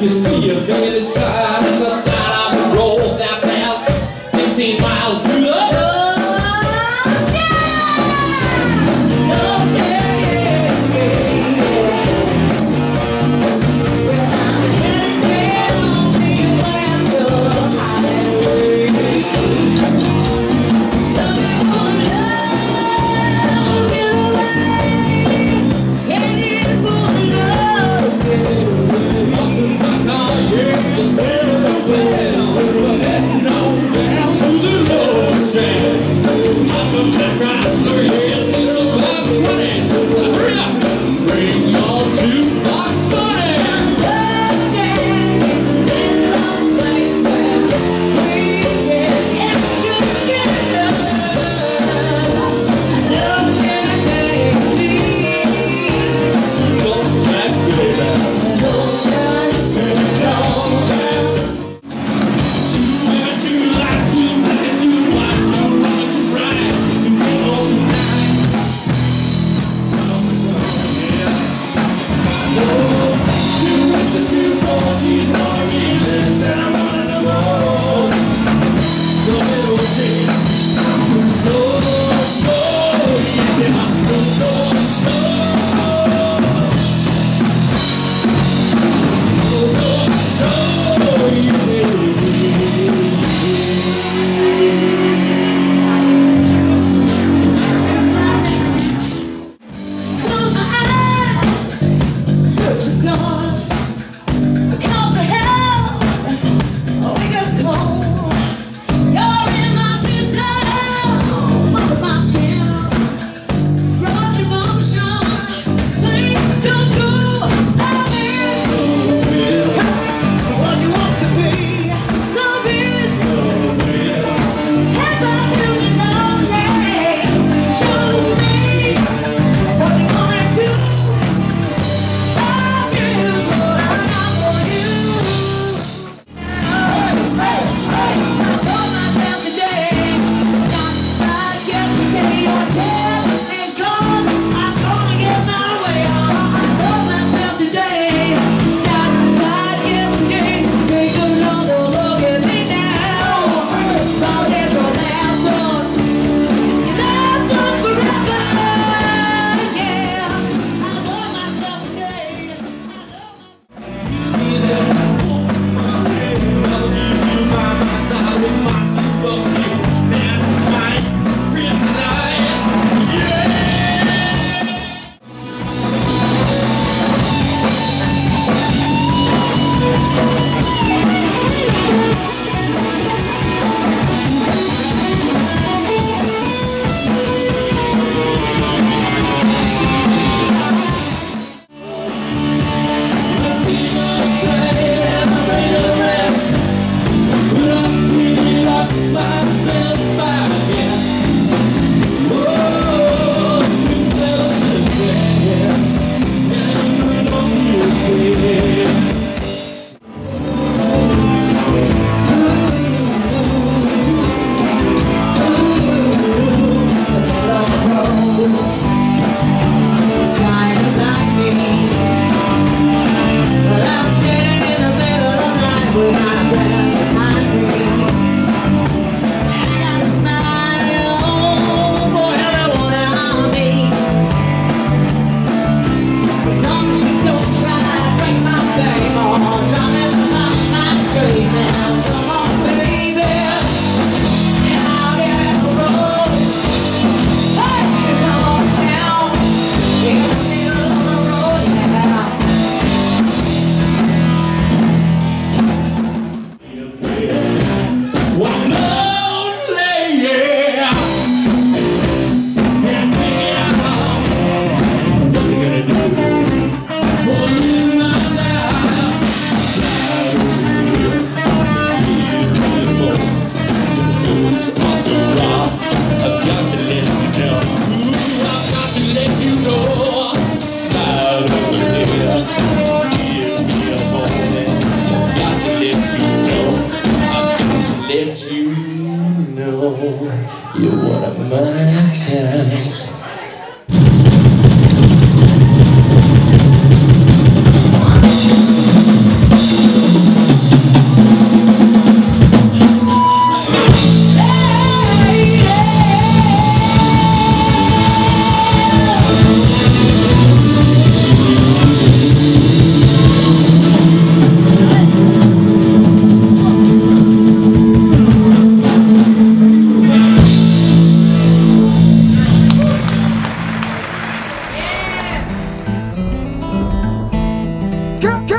You see a faded side let trap.